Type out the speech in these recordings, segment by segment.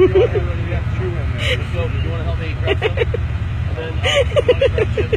you want to help me grab some? And then, uh,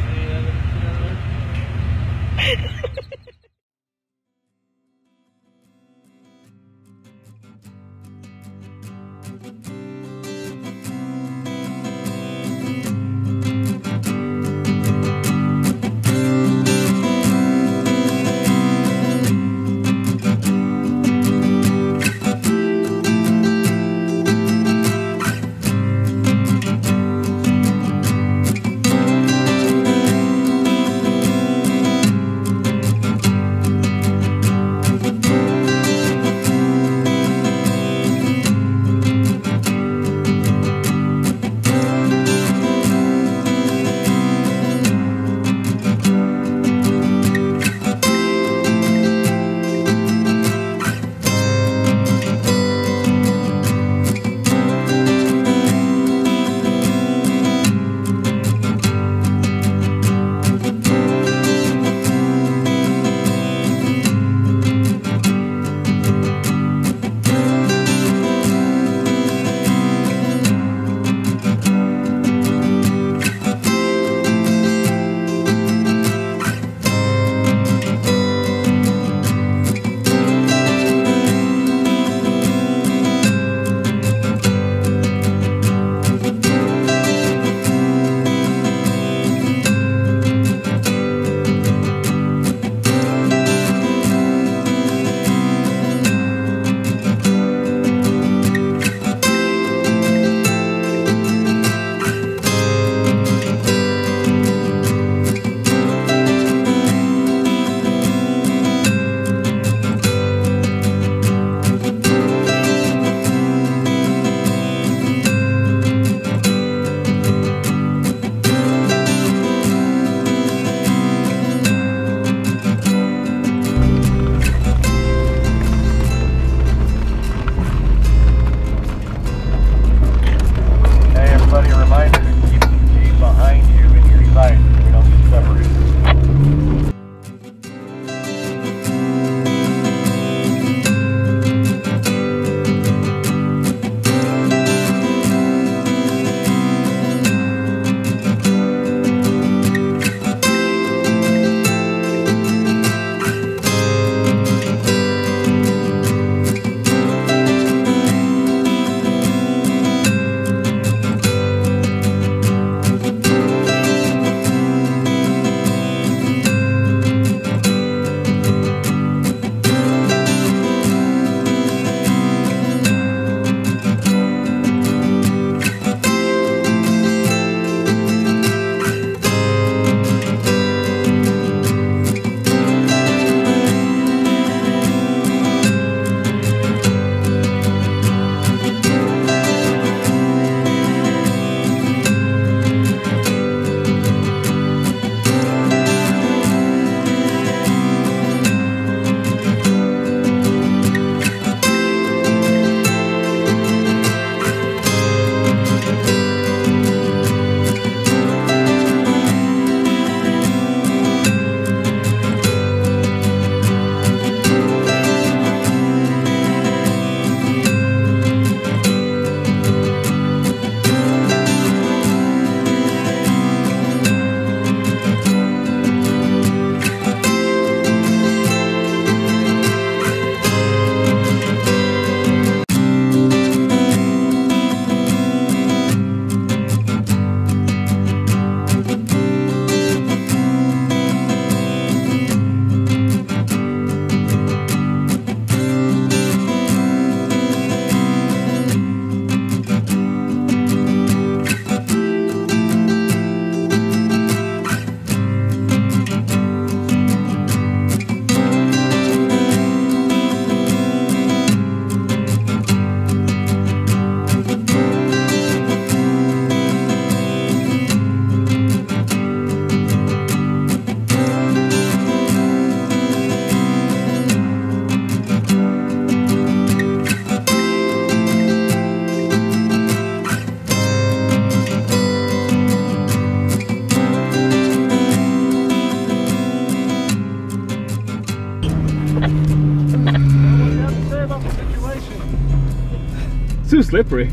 too slippery.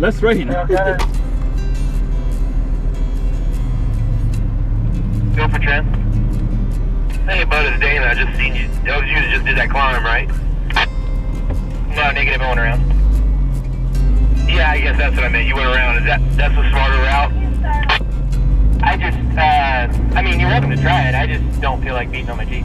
Less rain. Okay. Go for Trent. Hey, bud, it's Dana. I just seen you. That was you that just did that climb, right? No, negative. I went around. Yeah, I guess that's what I meant. You went around. Is that that's the smarter route? I just, uh, I mean, you're welcome to try it. I just don't feel like beating on my Jeep.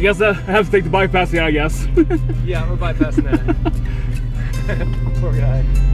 I guess I have to take the bypass. Yeah, I guess. Yeah, we're bypassing that. Poor guy.